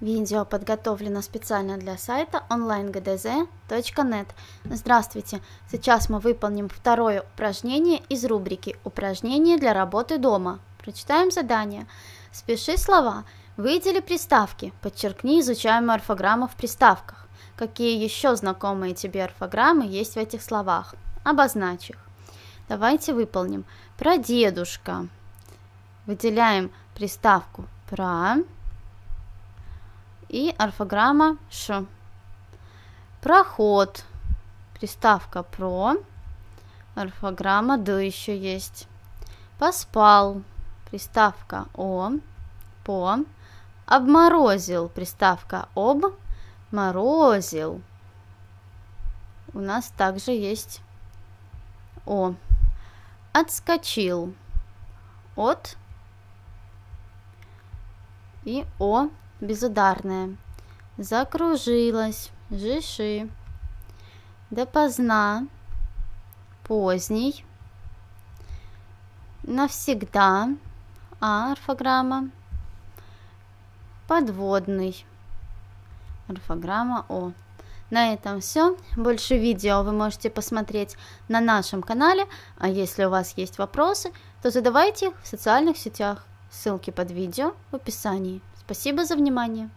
Видео подготовлено специально для сайта onlinegdz.net. Здравствуйте! Сейчас мы выполним второе упражнение из рубрики «Упражнения для работы дома». Прочитаем задание. Спеши слова. Выдели приставки. Подчеркни изучаемую орфограмму в приставках. Какие еще знакомые тебе орфограммы есть в этих словах? Обозначь их. Давайте выполним. Про дедушка. Выделяем приставку «про» и орфограмма Ш. Проход. Приставка про. Орфограмма Д еще есть. Поспал. Приставка О. По. Обморозил. Приставка об. Морозил. У нас также есть О. Отскочил. От. И О безударная. Закружилась, жиши. Допоздна, поздний. Навсегда, а орфограмма. Подводный, орфограмма О. На этом все. Больше видео вы можете посмотреть на нашем канале. А если у вас есть вопросы, то задавайте их в социальных сетях. Ссылки под видео в описании. Спасибо за внимание.